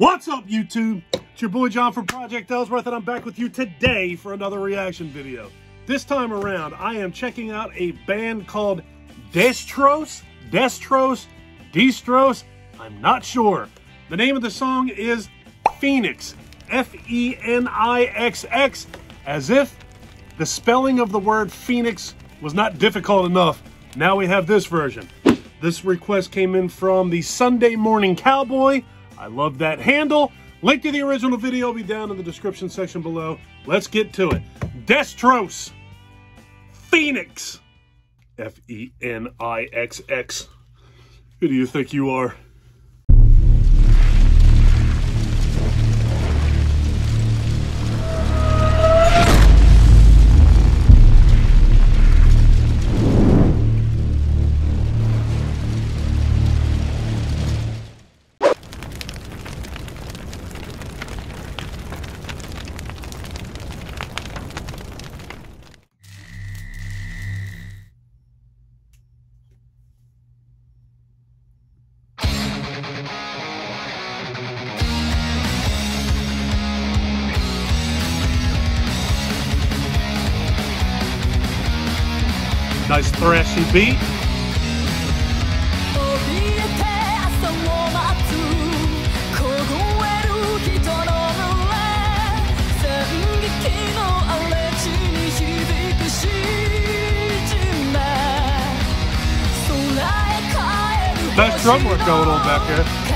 What's up, YouTube? It's your boy John from Project Ellsworth, and I'm back with you today for another reaction video. This time around, I am checking out a band called Destrose, Destrose, Destrose, I'm not sure. The name of the song is Fenixx, F-E-N-I-X-X, as if the spelling of the word Phoenix was not difficult enough. Now we have this version. This request came in from the Sunday Morning Cowboy, I love that handle. Link to the original video will be down in the description section below. Let's get to it. Destrose. Fenixx. F-E-N-I-X-X. Who do you think you are? Nice thrashy beat. Nice drum work going on back there.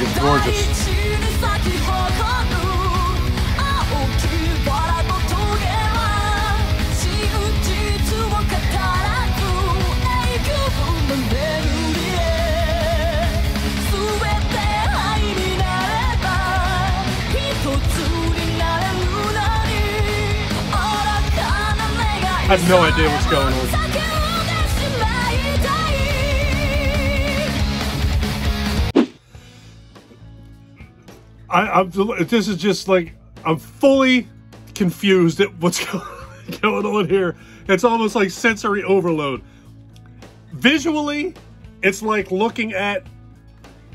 Is gorgeous. I have no idea what's going on. I, am this is just like I'm fully confused at what's going on here. It's almost like sensory overload. Visually, it's like looking at.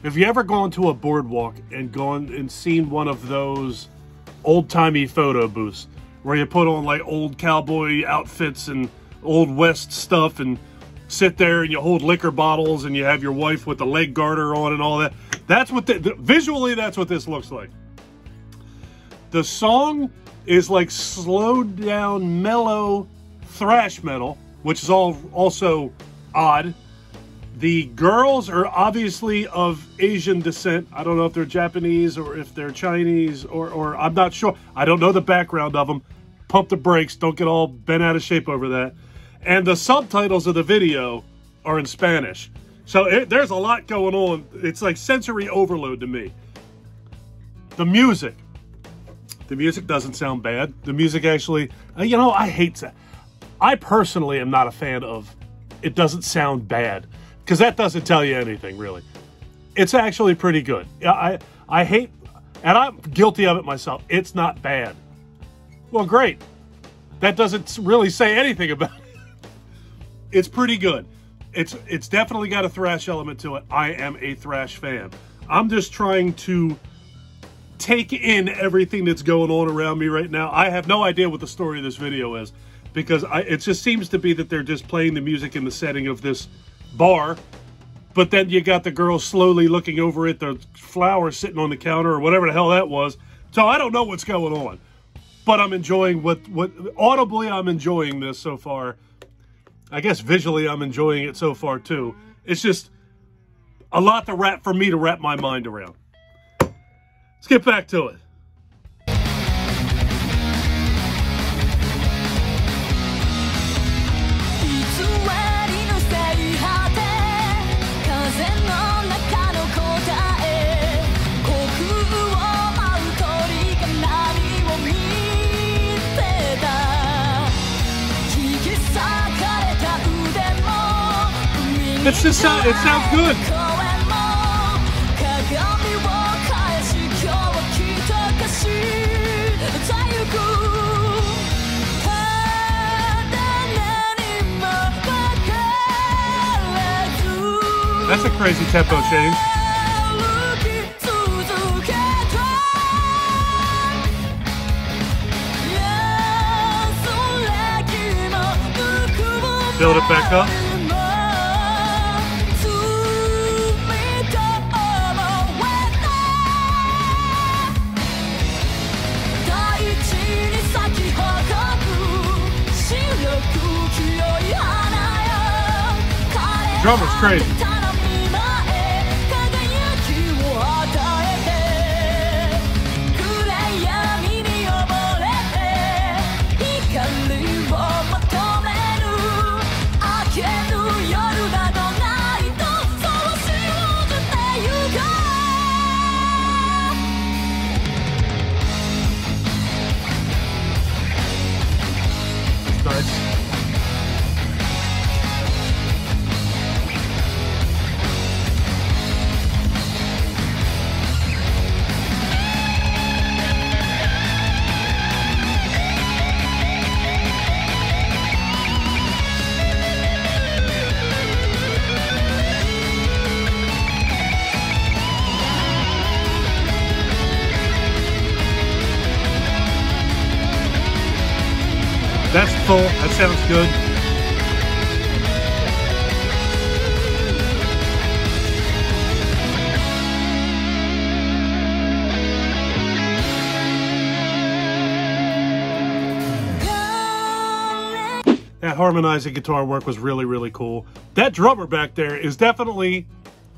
Have you ever gone to a boardwalk and gone and seen one of those old timey photo booths where you put on like old cowboy outfits and old west stuff and sit there and you hold liquor bottles and you have your wife with the leg garter on and all that. That's what the, the, visually that's what this looks like. The song is like slowed down mellow thrash metal, which is all also odd. The girls are obviously of Asian descent. I don't know if they're Japanese or if they're Chinese or, or I'm not sure. I don't know the background of them. Pump the brakes. Don't get all bent out of shape over that. And the subtitles of the video are in Spanish. So it, there's a lot going on. It's like sensory overload to me. The music. The music doesn't sound bad. The music actually, uh, you know, I hate that. I personally am not a fan of it doesn't sound bad because that doesn't tell you anything really. It's actually pretty good. I I hate, and I'm guilty of it myself. It's not bad. Well, great. That doesn't really say anything about it. It's pretty good it's it's definitely got a thrash element to it. I am a thrash fan. I'm just trying to take in everything that's going on around me right now. I have no idea what the story of this video is because I, it just seems to be that they're just playing the music in the setting of this bar. But then you got the girl slowly looking over at the flowers sitting on the counter or whatever the hell that was. So I don't know what's going on. But I'm enjoying what, what audibly I'm enjoying this so far. I guess visually I'm enjoying it so far too. It's just a lot to wrap for me to wrap my mind around. Let's get back to it. Just sound, it sounds good. That's a crazy tempo change. Build it back up. Drummer's crazy. Sounds good. That harmonizing guitar work was really, really cool. That drummer back there is definitely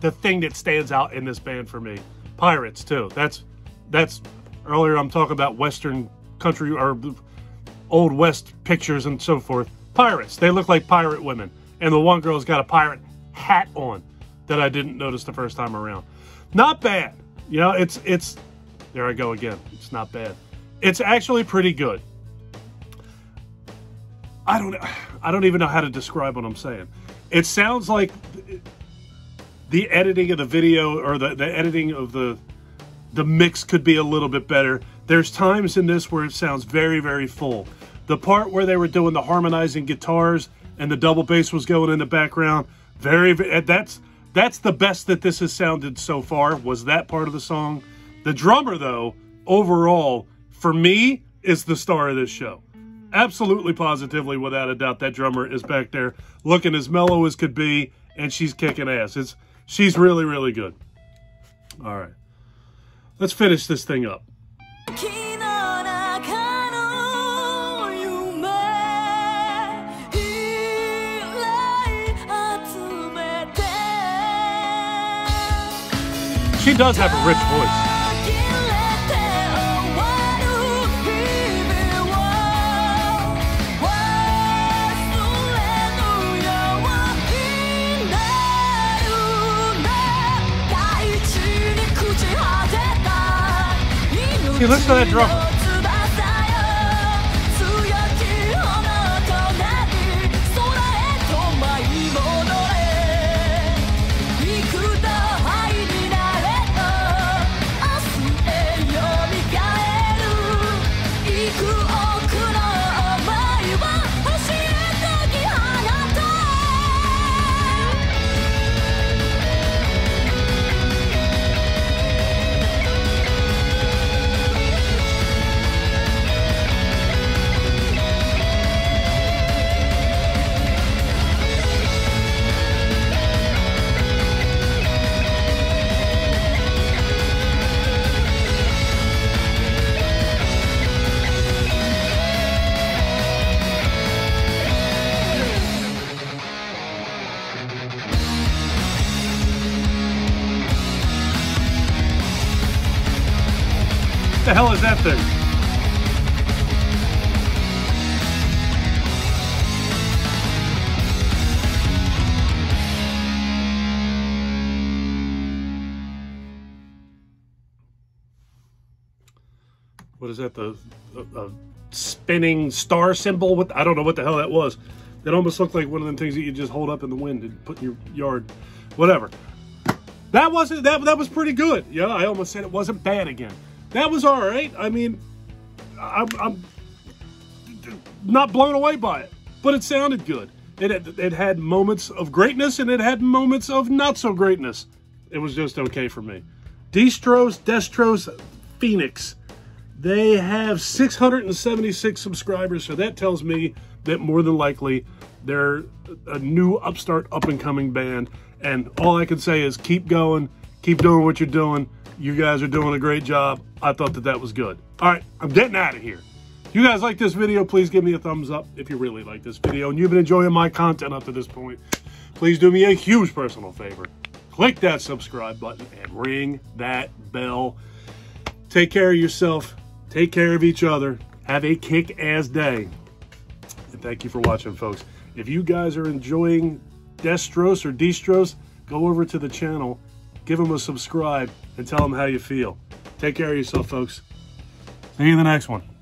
the thing that stands out in this band for me. Pirates too. That's that's earlier I'm talking about Western country or Old West pictures and so forth. Pirates. They look like pirate women. And the one girl's got a pirate hat on that I didn't notice the first time around. Not bad. You know, it's, it's, there I go again. It's not bad. It's actually pretty good. I don't, I don't even know how to describe what I'm saying. It sounds like the editing of the video or the, the editing of the, the mix could be a little bit better. There's times in this where it sounds very, very full. The part where they were doing the harmonizing guitars and the double bass was going in the background, very, eh, that's that's the best that this has sounded so far. Was that part of the song? The drummer, though, overall, for me, is the star of this show. Absolutely, positively, without a doubt, that drummer is back there looking as mellow as could be, and she's kicking ass. It's she's really, really good. All right, let's finish this thing up. She does have a rich voice. See, listen to that drummer. The hell is that thing? What is that? The, spinning star symbol? With I don't know what the hell that was. It almost looked like one of them things that you just hold up in the wind and put in your yard, whatever. That wasn't that that was pretty good. Yeah, I almost said it wasn't bad again. That was all right. I mean, I'm, I'm not blown away by it, but it sounded good. It had, it had moments of greatness and it had moments of not so greatness. It was just okay for me. Destrose, Destrose, Fenixx. They have 676 subscribers, so that tells me that more than likely they're a new upstart, up and coming band. And all I can say is keep going, keep doing what you're doing. You guys are doing a great job. I thought that that was good. All right, I'm getting out of here. If you guys like this video, please give me a thumbs up if you really like this video and you've been enjoying my content up to this point. Please do me a huge personal favor. Click that subscribe button and ring that bell. Take care of yourself. Take care of each other. Have a kick-ass day. And thank you for watching, folks. If you guys are enjoying Destrose or Destrose, go over to the channel, give them a subscribe, and tell them how you feel. Take care of yourself, folks. See you in the next one.